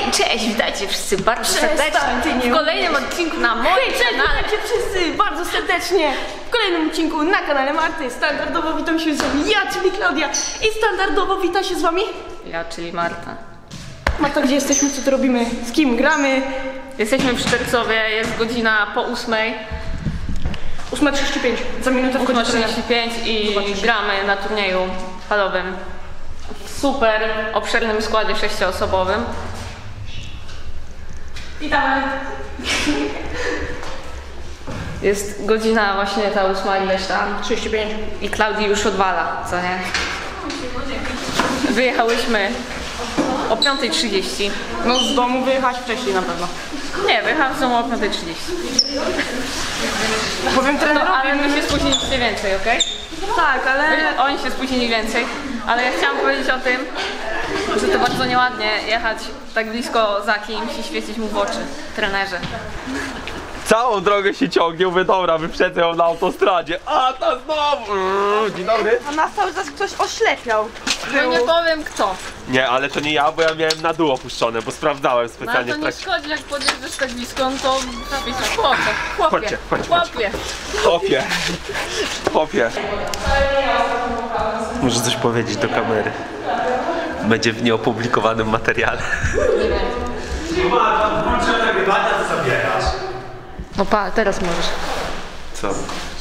Hej, cześć, witajcie wszyscy bardzo Przestań, serdecznie nie w kolejnym odcinku na moim Hej, cześć, kanale. witajcie wszyscy bardzo serdecznie w kolejnym odcinku na kanale Marty. Standardowo witam się z wami ja, czyli Klaudia i standardowo wita się z wami Ja, czyli Marta. Marta, gdzie jesteśmy, co tu robimy, z kim gramy? Jesteśmy w Szczercowie, jest godzina po ósmej, 8.35, za minutę wchodzi trener. 8.35 i gramy na turnieju falowym w super obszernym składzie sześcioosobowym. Witamy. Jest godzina właśnie ta ósma ileś tam 35. i Klaudii już odwala, co nie? Wyjechałyśmy o 5.30. No z domu wyjechać wcześniej na pewno. Nie, wyjechałam z domu o 5.30. Powiem No, trenerowi, ale my się spóźniliśmy więcej, okej? tak, ale... Oni się spóźnili więcej, ale ja chciałam powiedzieć o tym, że to bardzo nieładnie jechać tak blisko za kimś i świecić mu w oczy, trenerze. Całą drogę się ciągnie, mówię, dobra, wyprzedzę ją na autostradzie. A ta znowu! Mm, Dzień dobry. A nas cały czas ktoś oślepiał. No nie powiem kto. Nie, ale to nie ja, bo ja miałem na dół opuszczone, bo sprawdzałem No ale specjalnie to w nie trakcie. szkodzi, jak podjeżdżasz tak blisko, no to wiecie, chłopie, chłopie, Chodźcie, chodźcie, chodźcie. chłopie. Muszę coś powiedzieć do kamery. Będzie w nieopublikowanym materiale. No pa, teraz możesz. Co?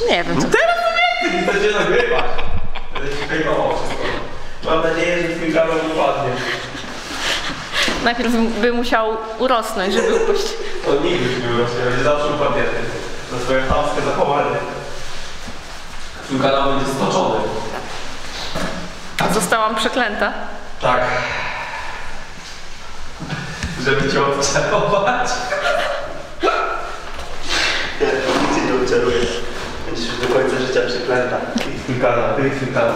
Nie wiem co. Teraz to nie chcę, będzie nagrywać. Mam nadzieję, że twój kanał upadnie. Najpierw by musiał urosnąć, żeby upaść. To nigdy nie rośnie, będzie zawsze upadnięty. Na swoje chamskie zachowanie. Twój kanał będzie stoczony. Zostałam przeklęta. Tak. Żeby cię odczarować. Nie, cię nie uczaruje. Będziesz już do końca życia przeklęta. Ty kanał.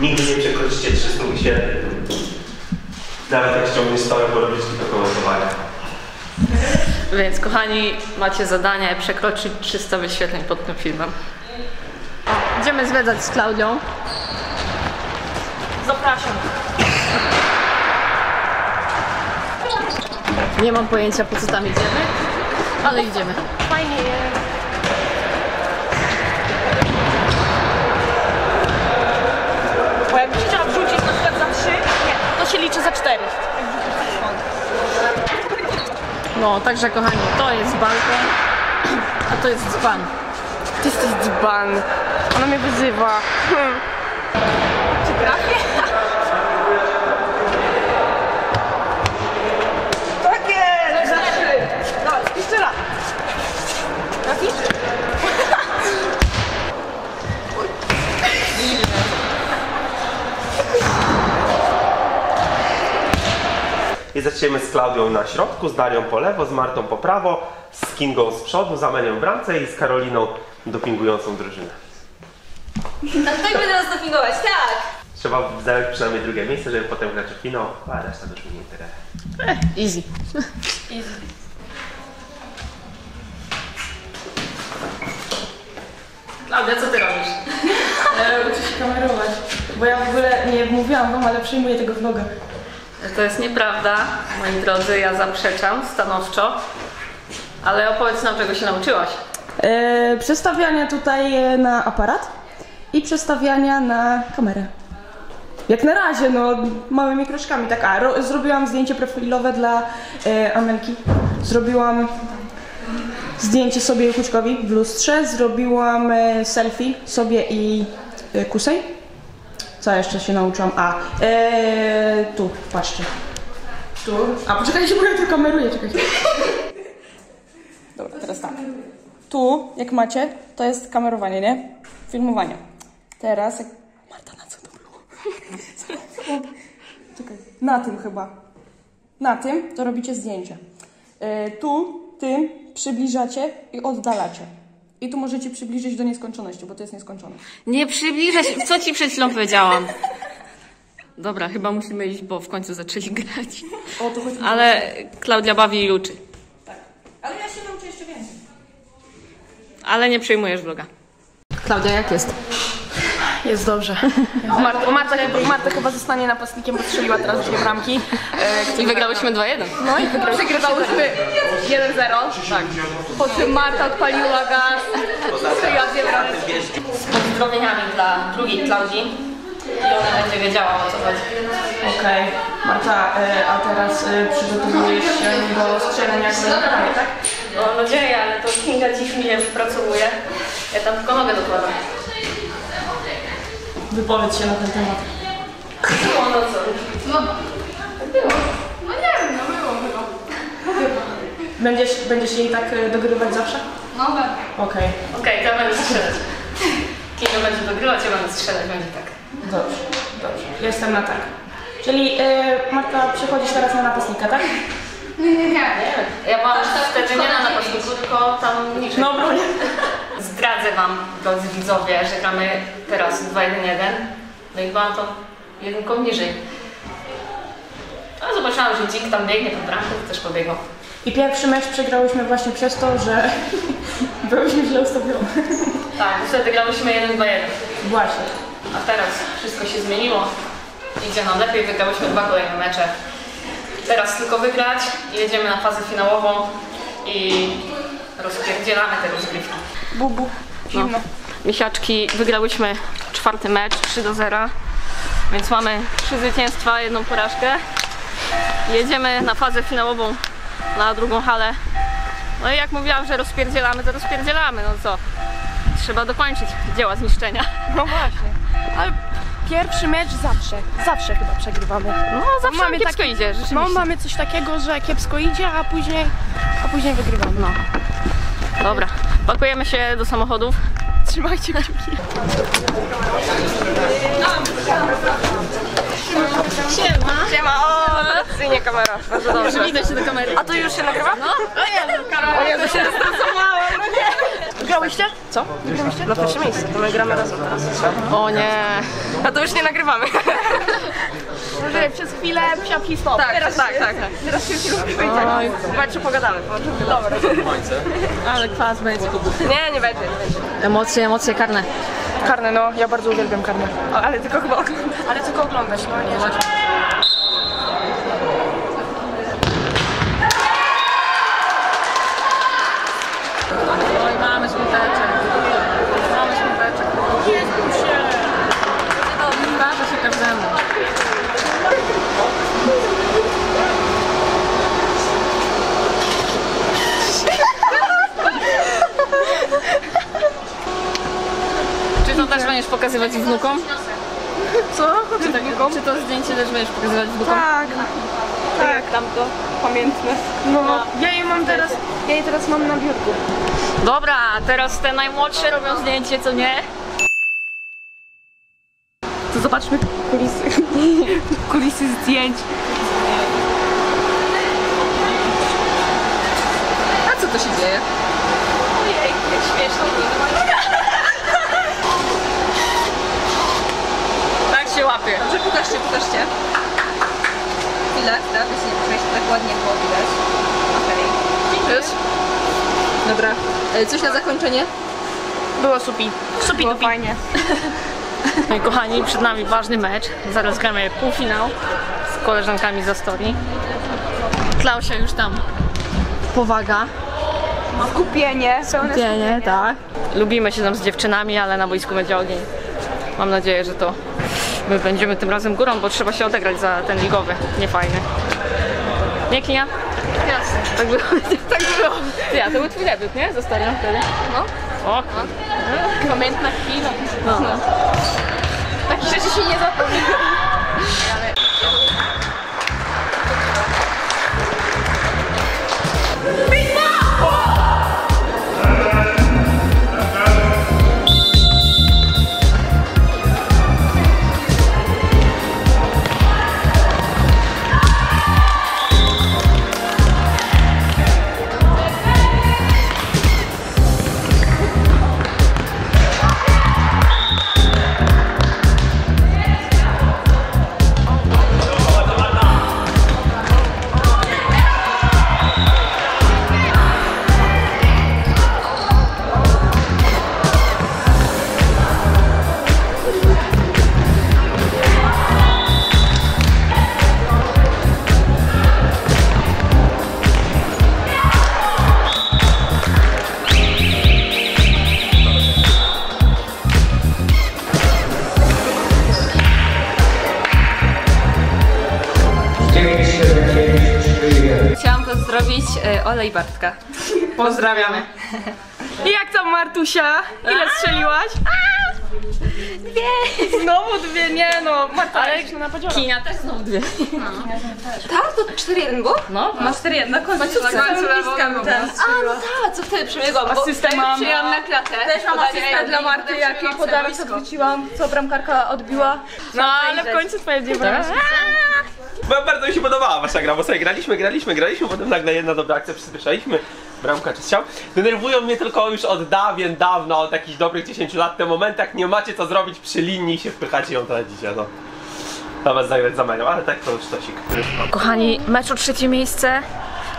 Nigdy nie przekroczycie 300 wyświetleń. Nawet jak ściągniesz stałe porobiczki do komentowania. Więc kochani, macie zadanie przekroczyć 300 wyświetleń pod tym filmem. Idziemy zwiedzać z Klaudią. Zapraszam. Nie mam pojęcia po co tam idziemy, ale idziemy. Fajnie jest. Bo jakbyś chciała wrzucić na przykład za trzy, nie, to się liczy za cztery. No, także kochani, to jest balkon, a to jest dzban. Ty jesteś dzban. Ona mnie wyzywa. Hmm. Czy trafię? Tak jest! Za trzy. Dawaj, jeszcze raz. Trafisz? I zaczniemy z Klaudią na środku, z Darią po lewo, z Martą po prawo, z Kingą z przodu, z Amelią w bramce i z Karoliną dopingującą drużynę. Tak będę nas dopingować, tak! Trzeba zająć przynajmniej drugie miejsce, żeby potem grać w finał, a reszta już mnie nie interesuje. Easy. Klaudia, co ty robisz? E, uczę się kamerować. Bo ja w ogóle nie mówiłam wam, ale przyjmuję tego vloga. To jest nieprawda, moi drodzy, ja zaprzeczam stanowczo. Ale opowiedz nam, czego się nauczyłaś. E, przestawiania tutaj e, na aparat i przestawiania na kamerę. Jak na razie, no małymi kroczkami. Tak, a ro, zrobiłam zdjęcie profilowe dla e, Amelki. Zrobiłam zdjęcie sobie i Kuczkowi w lustrze. Zrobiłam selfie sobie i Kusej. Co jeszcze się nauczyłam? A, e, tu, patrzcie. Tu. A poczekajcie, bo ja to kameruję, czekajcie. Dobra, teraz tak. Tu, jak macie, to jest kamerowanie, nie? Filmowanie. Teraz, jak... Marta, na co to było? Czekaj, na tym chyba. Na tym to robicie zdjęcie. E, tu, tym przybliżacie i oddalacie. I tu możecie przybliżyć do nieskończoności, bo to jest nieskończone. Nie przybliżaj się, co ci przed chwilą powiedziałam? Dobra, chyba musimy iść, bo w końcu zaczęli grać. O, tu chodzi. Ale Klaudia bawi i uczy. Ale ja się nauczę jeszcze więcej. Ale nie przejmujesz vloga. Klaudia, jak jest? Jest dobrze. Marta, Marta, Marta chyba zostanie napastnikiem, bo strzeliła teraz dwie bramki. I wygrałyśmy 2-1. No i wygrałyśmy. Przegrywałyśmy 1-0. Tak. Po czym Marta odpaliła gaz. Strzeliła dwie. Z pozdrowieniami dla drugiej Klaudii. I ona będzie wiedziała o co chodzi. Okej. Marta, e, a teraz e, przygotowujesz się do strzelania kolejnego, tak? No, mam nadzieję, ale to Kinga dziś mnie wypracowuje. Ja tam tylko nogę dokładam. Wypowiedz się na ten temat. No, no co? Będziesz, będziesz jej tak e, dogrywać zawsze? No pewnie. Okej, Okej, to ja będę strzelać. Kinga będzie dogrywać, ja będę strzelać, będzie tak. dobrze, dobrze. Jestem na tak. Czyli e, Marta, przechodzisz teraz na napastnika, tak? Nie, nie, nie. Ja mam wtedy nie na napastniku, tylko tam niżej. No, broń. Zdradzę wam, drodzy widzowie, że gramy teraz 2-1-1. No i byłam to jedynką niżej. A zobaczyłam, że dzik tam biegnie pod bramkę, to też pobiegł. I pierwszy mecz przegrałyśmy właśnie przez to, że byłyśmy źle ustawione. Tak, wtedy grałyśmy 1-2-1. Właśnie. A teraz wszystko się zmieniło. Idzie nam lepiej, wygrałyśmy dwa kolejne mecze. Teraz tylko wygrać i jedziemy na fazę finałową i rozpierdzielamy te rozgrywki. Bubu, zimno. Misiaczki wygrałyśmy czwarty mecz 3 do 0, więc mamy trzy zwycięstwa, jedną porażkę. Jedziemy na fazę finałową na drugą halę. No i jak mówiłam, że rozpierdzielamy, to rozpierdzielamy, no co? Trzeba dokończyć dzieła zniszczenia. No właśnie. Ale pierwszy mecz zawsze, zawsze chyba przegrywamy. No zawsze Mamy mamy kiepsko taki- idzie, rzeczywiście. No mamy coś takiego, że kiepsko idzie, a później, a później wygrywamy. No. Dobra, pakujemy się do samochodów. Trzymajcie kciuki. Siema. Siema, o, tradycyjnie kamera. Bardzo dobrze. Widać się do kamery. A to już się nagrywa? No. O Jezu, Karol. O Jezu, się stresowałam, no nie. Grałyście? Co? Grałyście? Na pierwsze miejsce, to my gramy razem teraz. O nie. A to już nie nagrywamy. Może przez chwilę psiapki stop. Tak, teraz tak, tak. Teraz się już Oj. Zobacz, czy pogadamy. Dobra. Ale kwas będzie. Nie, nie będzie. Emocje, emocje karne. Karne, no, ja bardzo uwielbiam karne. Ale tylko chyba oglądać. Ale tylko oglądać, no nie. Że... Oj, mamy smuteczek. Mamy smuteczek. Jezu się. Zdarza się każdemu. Czy to też będziesz pokazywać wnukom? Co? Czy, tak, czy to zdjęcie też będziesz pokazywać wnukom? Tak. Tak. tam to pamiętne. No, ja je mam teraz, ja je teraz mam na biurku. Dobra, teraz te najmłodsze robią zdjęcie, co nie? To zobaczmy kulisy. kulisy zdjęć. A co to się dzieje? Ojej, jak śmiesznie. Tak się łapie. Dobrze, pokażcie, pokażcie. Chwilę, tak? To się nie tak ładnie było widać. Okej. Już? Dobra. E, Coś na zakończenie? Było supi. Supi Było fajnie. Moi kochani, przed nami ważny mecz. Zaraz gramy półfinał z koleżankami za story. Klausia już tam powaga. Skupienie. Dzienie, tak. Lubimy się tam z dziewczynami, ale na boisku będzie ogień. Mam nadzieję, że to my będziemy tym razem górą, bo trzeba się odegrać za ten ligowy. Niefajny. Nie, Kinia? Jasne. Tak było. tak było. Ja, to był twój debiut, nie? Za starym wtedy? No. O, Pamiętna chwila. no. Takich rzeczy się nie zapomina. Pozdrowić e, Ole i Bartka. Pozdrawiamy. I jak tam Martusia? Ile strzeliłaś? Dwie. Znowu dwie, nie no. Marta, ale na napadziona. Kinia też znowu dwie. Tak? To 4-1 było? No. Ma 4-1 na końcu. Końcówka ten. strzeliła. A, no tak, co wtedy przebiegłam? bo Asystę mam. Przyjęłam na klatę. Też mam asystę dla Marty, jak jej podawicz odwróciłam, co bramkarka odbiła. No ale w końcu twoje dwie bramki. Ba- Bardzo mi się podobała wasza gra, bo sobie graliśmy, graliśmy, graliśmy, potem nagle jedna dobra akcja przyspieszaliśmy, bramka czy strzał. Denerwują mnie tylko już od dawien, dawno, od takich dobrych 10 lat te momenty, jak nie macie co zrobić przy linii i się wpychacie ją tracicie, no. Zamiast zagrać za menią, ale tak to już tosik. Kochani, mecz o trzecie miejsce.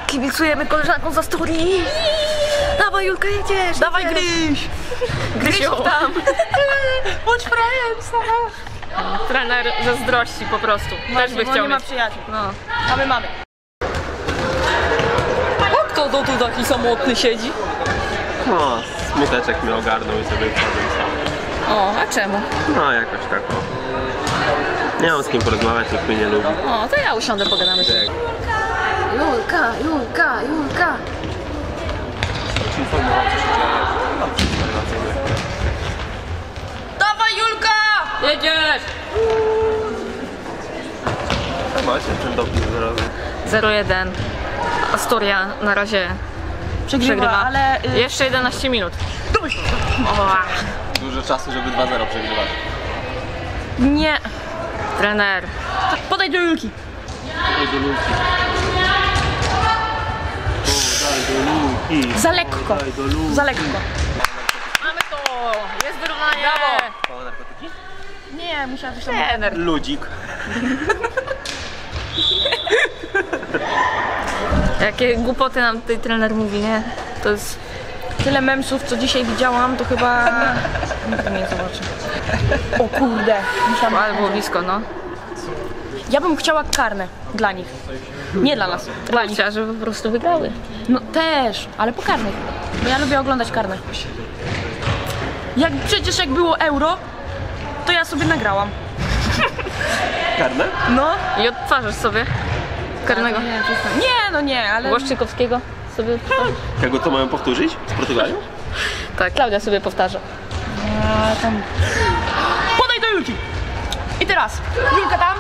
Kibicujemy koleżankom za story. Dawaj Julka, jedziesz. Dawaj Gryś. Grysiu tam. Bądź frajem, Trener zazdrości po prostu. Też by chciał nie ma mieć. przyjaciół. No. A my mamy. A kto to tu taki samotny siedzi? No, smuteczek mnie ogarnął i sobie wchodzę sam. O, a czemu? No, jakoś tak, o. Nie mam z kim porozmawiać, nikt mnie nie lubi. O, to ja usiądę, pogadamy sobie. Julka, Julka, Julka. Dawaj Julka! Jedziesz! Macie ten doping zaraz. 0-1. Astoria na razie Przegrywa, przegrywa. ale... Y, Jeszcze 11 minut. Dużo czasu, żeby 2-0 przegrywać. nie. trener. Podaj do Julki. Za lekko. Za lekko. Mamy to! Jest wyrównanie! Małe narkotyki? Nie, musiałam coś tam... Trener. Ludzik. Jakie głupoty nam tutaj trener mówi, nie? To jest... Tyle memsów, co dzisiaj widziałam, to chyba... Nikt mnie nie zobaczy. O kurde. Musiałam... Ale było blisko, no. Ja bym chciała karne dla nich. Nie dla nas. Dla nich. Chciała, żeby po prostu wygrały. No też, ale po karnych. Bo ja lubię oglądać karne. Jak przecież jak było euro, to ja sobie nagrałam. Karne? No. I odtwarzasz sobie karnego Nie, przestań. nie, no nie, ale... Błaszczykowskiego. Sobie Tego to mają powtórzyć? Z Portugalią? Tak, Klaudia sobie powtarza. A, tam... Podaj do Julki! I teraz, Julka tam.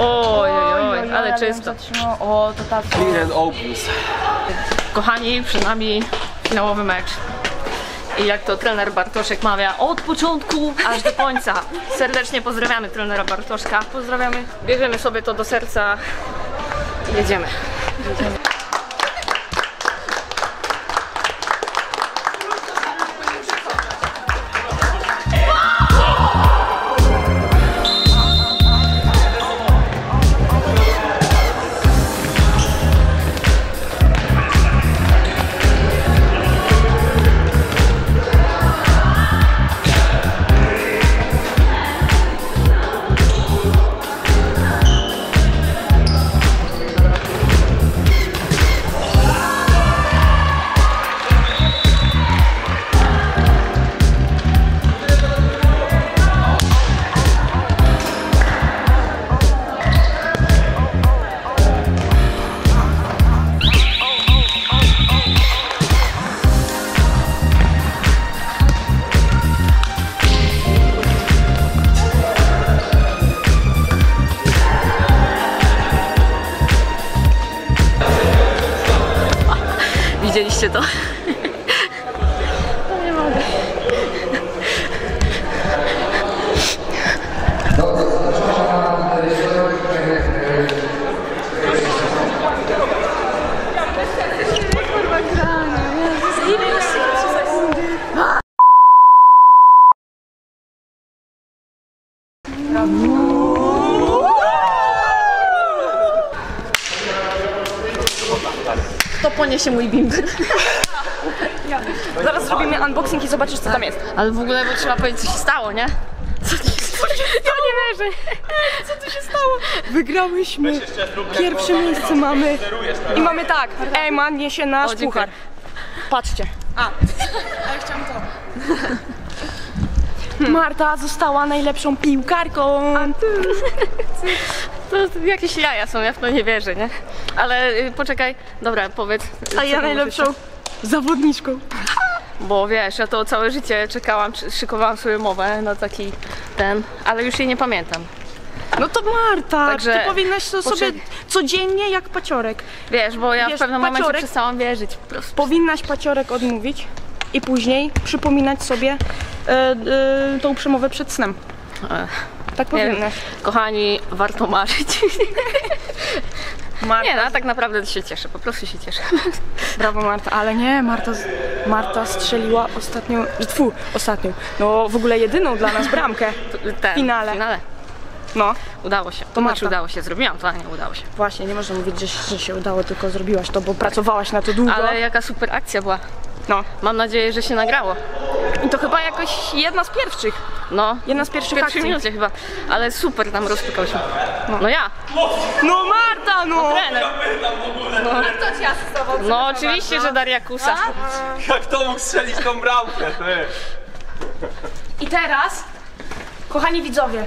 Oj, oj, oj, ale ja czysto. O, to tak. Clean and. Kochani, przed nami finałowy mecz. I jak to trener Bartoszek mawia, od początku aż do końca. Serdecznie pozdrawiamy trenera Bartoszka. Pozdrawiamy. Bierzemy sobie to do serca i jedziemy. Widzieliście to? No nie mogę. To poniesie mój bimber. Zaraz zrobimy unboxing i zobaczysz, co tam jest. Ale w ogóle bo trzeba powiedzieć, co się stało, nie? Co się stało? Ja nie wierzę. Co tu się stało? Wygrałyśmy. Pierwsze miejsce mamy. I mamy tak. Ejman niesie nasz O, puchar. Patrzcie. A. Ale chciałam to. Marta została najlepszą piłkarką. to jakieś jaja są, ja w to nie wierzę, nie? Ale y, poczekaj, dobra, powiedz. A ja najlepszą zawodniczką. Bo wiesz, ja to całe życie czekałam, szykowałam sobie mowę na taki ten, ale już jej nie pamiętam. No to Marta, Także ty powinnaś to sobie codziennie jak paciorek. Wiesz, bo ja Wiesz, w pewnym momencie paciorek- przestałam wierzyć. Po prostu. Powinnaś paciorek odmówić i później przypominać sobie e, e, tą przemowę przed snem. E, Tak powinnaś. kochani, warto marzyć. Marta, Nie, no, tak naprawdę się cieszę, po prostu się cieszę. brawo Marta, ale nie, Marta, Marta strzeliła ostatnią, tfu, ostatnią, no w ogóle jedyną dla nas bramkę. Ten, Finale. W finale. No, Udało się. To znaczy udało się, zrobiłam to, a nie udało się. właśnie, nie można mówić, że się udało, tylko zrobiłaś to, bo pracowałaś na to długo. Ale jaka super akcja była. No, Mam nadzieję, że się nagrało. i to chyba jakoś jedna z pierwszych, No, jedna z w pierwszych pierwszej akcji. minucie chyba. Ale super tam rozpykałyśmy. No ja, No Marta, no! trener. To ci asystował. No oczywiście, że Daria Kusa. Jak to mógł strzelić tą bramkę, ty? I teraz, kochani widzowie,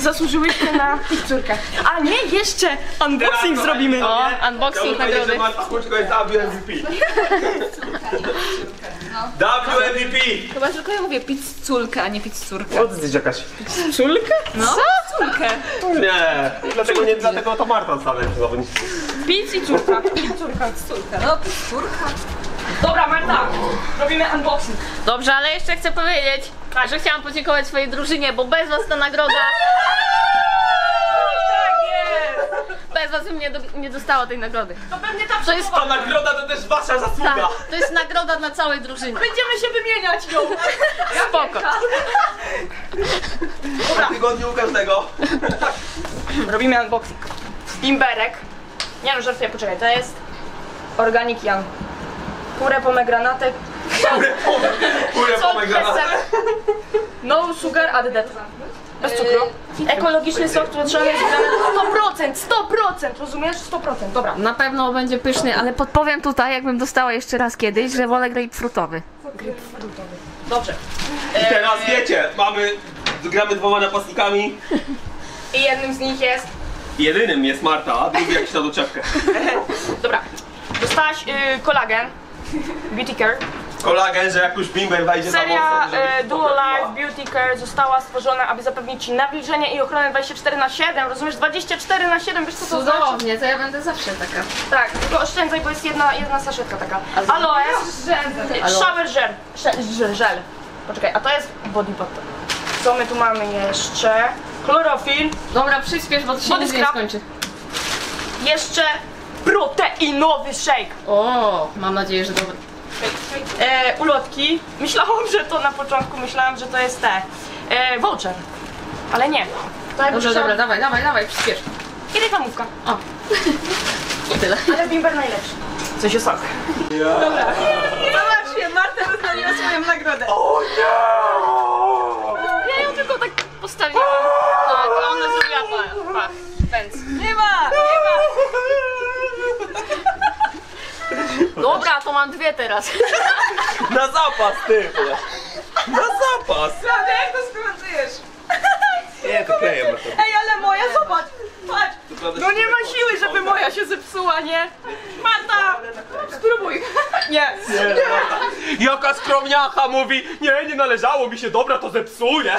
zasłużyłyście na pizzurkę. A nie, jeszcze unboxing zrobimy. O, unboxing nagrody. Skurczko jest WMVP. WMVP! Chyba tylko ja mówię pizzulka, a nie pizzurka. O, ty jakaś... Czulkę? No, pizzulkę. Nie, dlatego nie, dlatego to Marta stale zawodnicy. Pizz i córka. Pizzurka, no pizzurka. Dobra, Marta, robimy unboxing. Dobrze, ale jeszcze chcę powiedzieć, że chciałam podziękować swojej drużynie, bo bez was ta nagroda... Bez was bym nie, do, nie dostała tej nagrody. To pewnie ta To jest, Ta nagroda to też wasza tak, zasługa. to jest nagroda dla całej drużyny. Będziemy się wymieniać ją. Spoko. W tygodniu u każdego. Robimy unboxing. Imberek. Nie no, żartuję, poczekaj, to jest Organic Young. Pure pomegranate. Kurę pomegranatę. No sugar added. Bez cukru. Ekologiczny sok jest grany 100%, 100%, rozumiesz? 100%, dobra. Na pewno będzie pyszny, ale podpowiem tutaj, jakbym dostała jeszcze raz kiedyś, że wolę grapefruitowy. Dobrze. I teraz wiecie, mamy... Gramy dwoma napastnikami. I jednym z nich jest... Jedynym jest Marta, a drugi jakiś na doczepkę. Dobra. Dostałaś y, kolagen. Beauty Care. Kolagen, że jak już bimber wejdzie za Seria mocno, żeby e, Duo. Life Beauty Care została stworzona, aby zapewnić Ci nawilżenie i ochronę 24 na 7 Rozumiesz? 24 na 7 wiesz co to znaczy? Cudownie, to ja będę zawsze taka. Tak, tylko oszczędzaj, bo jest jedna, jedna saszetka taka. Aloes, shower gel. Sze- żel, żel. Poczekaj, a to jest body butter. Co my tu mamy jeszcze? Chlorofil, Dobra, przyspiesz, bo to się Body nic nie scrub. skończy. jeszcze proteinowy shake. O, mam nadzieję, że dobry. E, ulotki. Myślałam, że to na początku, myślałam, że to jest te. E, voucher. Ale nie. To jakby Dobrze, dobra, dawaj, dawaj, dawaj, przyspiesz. I reklamówka. O. I tyle. Ale bimber najlepszy. Coś jest sok. Zobaczcie, Marta wystawiła swoją nagrodę. O nie! Ja ją tylko tak postawiłam. Tak, a ona zrobiła pa, pa, pędz. Nie ma, nie ma. Dobra, to mam dwie teraz. Na zapas, ty! Na zapas! Prawda, jak to skomentujesz? Nie, to kleję Marta. Ej, ale moja, zobacz! Patrz! No nie ma siły, żeby moja się zepsuła, nie? Marta! Spróbuj! Nie! Jaka skromniacha mówi, nie, nie należało mi się, dobra, to zepsuję.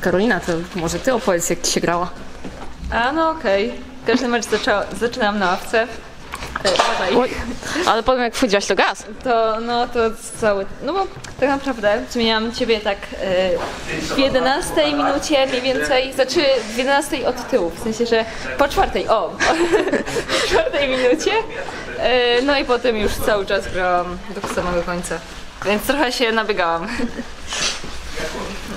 Karolina, to może ty opowiedz, jak ci się grała. A no okej. Każdy mecz zaczęła, zaczynam na ławce. Oj, ale potem jak wchodziłaś, to gaz. To, no to cały, no bo tak naprawdę zmieniałam ciebie tak e, w 11 minucie mniej więcej, znaczy w 11 od tyłu, w sensie, że po czwartej, o, po czwartej minucie, e, no i potem już cały czas grałam do samego końca, więc trochę się nabiegałam.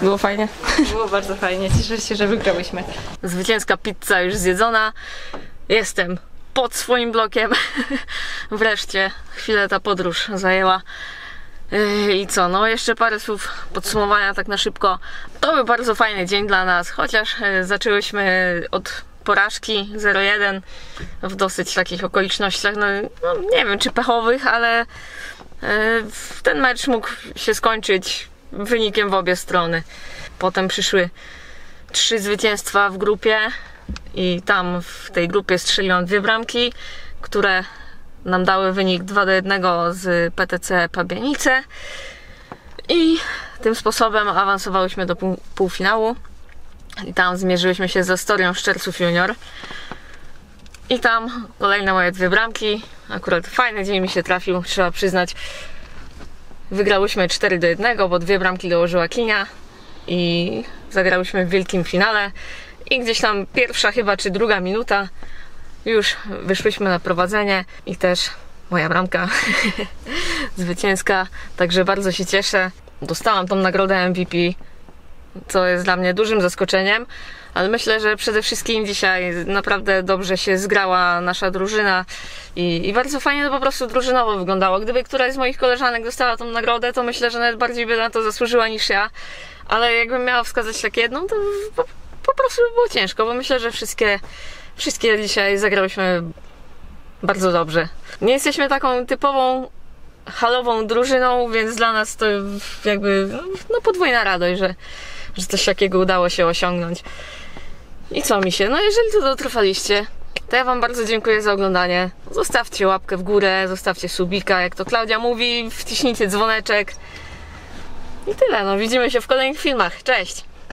Było fajnie. Było bardzo fajnie, cieszę się, że wygrałyśmy. Zwycięska pizza już zjedzona. Jestem pod swoim blokiem. Wreszcie chwilę ta podróż zajęła. Yy, I co, no jeszcze parę słów podsumowania tak na szybko. To był bardzo fajny dzień dla nas, chociaż yy, zaczęłyśmy od porażki 0-1 w dosyć takich okolicznościach, no, no nie wiem czy pechowych, ale yy, ten mecz mógł się skończyć wynikiem w obie strony. Potem przyszły trzy zwycięstwa w grupie i tam w tej grupie strzeliłam dwie bramki, które nam dały wynik 2 do 1 z PTC Pabianice i tym sposobem awansowałyśmy do pół, półfinału. I tam zmierzyłyśmy się z Astorią Szczerców Junior. I tam kolejne moje dwie bramki. Akurat fajny dzień mi się trafił, trzeba przyznać. Wygrałyśmy 4 do 1, bo dwie bramki dołożyła Kinia i zagrałyśmy w wielkim finale i gdzieś tam pierwsza chyba czy druga minuta już wyszłyśmy na prowadzenie i też moja bramka zwycięska, także bardzo się cieszę. Dostałam tą nagrodę MVP, co jest dla mnie dużym zaskoczeniem, ale myślę, że przede wszystkim dzisiaj naprawdę dobrze się zgrała nasza drużyna i, i bardzo fajnie to po prostu drużynowo wyglądało. Gdyby któraś z moich koleżanek dostała tą nagrodę, to myślę, że nawet bardziej by na to zasłużyła niż ja, ale jakbym miała wskazać tak jedną, to po, prostu by było ciężko, bo myślę, że wszystkie, wszystkie dzisiaj zagrałyśmy bardzo dobrze. Nie jesteśmy taką typową halową drużyną, więc dla nas to jakby no, no podwójna radość, że, że coś takiego udało się osiągnąć. I co mi się? No jeżeli tu dotrwaliście, to ja Wam bardzo dziękuję za oglądanie. Zostawcie łapkę w górę, zostawcie subika, jak to Klaudia mówi, wciśnijcie dzwoneczek. I tyle, no widzimy się w kolejnych filmach. Cześć!